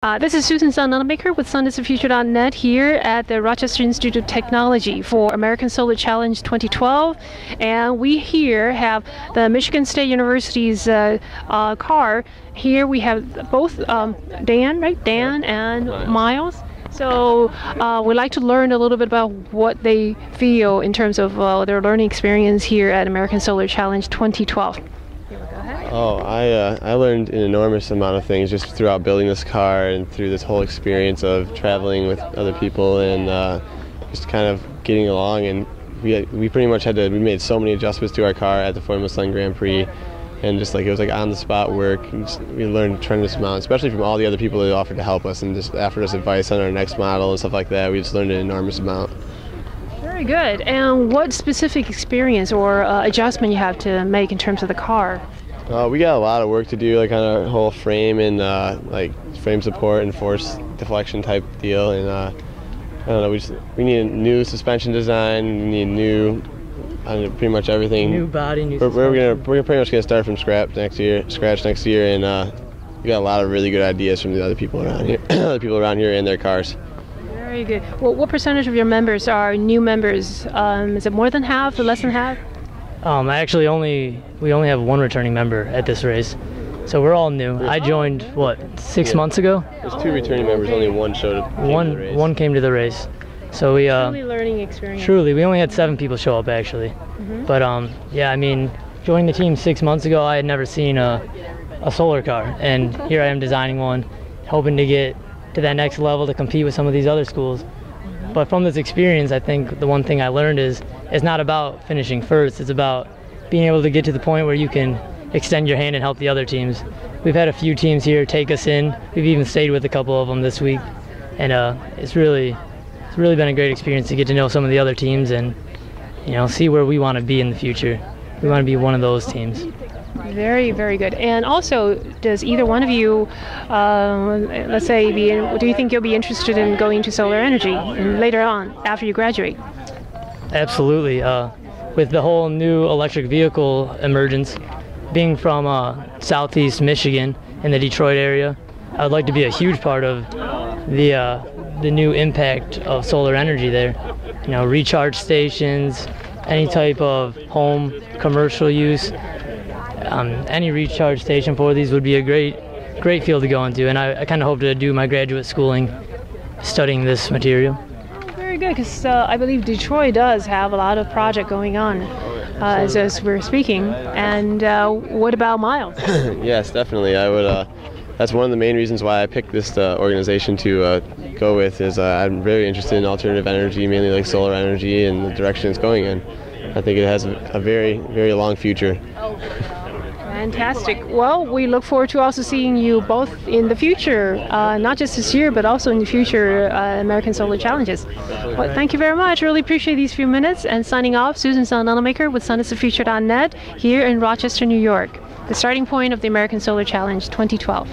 Uh, this is Susan Sun with SunIsTheFuture.net here at the Rochester Institute of Technology for American Solar Challenge 2012. And we here have the Michigan State University's uh, uh, car. Here we have both um, Dan, right? Dan and Miles. So uh, we'd like to learn a little bit about what they feel in terms of uh, their learning experience here at American Solar Challenge 2012. Oh, I uh, I learned an enormous amount of things just throughout building this car and through this whole experience of traveling with other people and uh, just kind of getting along. And we we pretty much had to we made so many adjustments to our car at the Formula Sun Grand Prix, and just like it was like on the spot work. We learned a tremendous amount, especially from all the other people that offered to help us and just offered us advice on our next model and stuff like that. We just learned an enormous amount. Very good. And what specific experience or uh, adjustment you have to make in terms of the car? Uh, we got a lot of work to do, like on our whole frame and uh, like frame support and force deflection type deal. And uh, I don't know, we just we need a new suspension design. We need new, uh, pretty much everything. New body, new. We're, we're gonna we're pretty much gonna start from scratch next year, scratch next year, and uh, we got a lot of really good ideas from the other people around here, other people around here in their cars. Very good. Well, what percentage of your members are new members? Um, is it more than half or less than half? Um, I actually only we only have one returning member at this race, so we're all new. I joined what six Yeah. months ago. There's two returning members, only one showed up. came to the One race. one came to the race, so we uh, Truly learning experience. truly we only had seven people show up actually. But um, yeah, I mean, joining the team six months ago, I had never seen a a solar car, and here I am designing one, hoping to get to that next level to compete with some of these other schools. But from this experience, I think the one thing I learned is it's not about finishing first. It's about being able to get to the point where you can extend your hand and help the other teams. We've had a few teams here take us in. We've even stayed with a couple of them this week, and uh, it's really it's really been a great experience to get to know some of the other teams and you know see where we want to be in the future. We want to be one of those teams. Very, very good. And also, does either one of you, um, let's say, be in, do you think you'll be interested in going to solar energy later on after you graduate? Absolutely. Uh, with the whole new electric vehicle emergence, being from uh, southeast Michigan in the Detroit area, I would like to be a huge part of the uh, the new impact of solar energy there. You know, recharge stations, any type of home commercial use, um, any recharge station for these would be a great great field to go into. And I, I kind of hope to do my graduate schooling studying this material. Very good, because uh, I believe Detroit does have a lot of project going on uh, as, as we're speaking. And uh, what about Miles? yes, definitely. I would. Uh, that's one of the main reasons why I picked this uh, organization to uh, go with. Is uh, I'm very interested in alternative energy, mainly like solar energy, and the direction it's going in. I think it has a, a very, very long future. Fantastic. Well, we look forward to also seeing you both in the future, uh, not just this year, but also in the future uh, American Solar Challenges. Well, thank you very much. Really appreciate these few minutes. And signing off, Susan Sun Nunamaker with SunIsTheFuture.net here in Rochester, New York, the starting point of the American Solar Challenge 2012.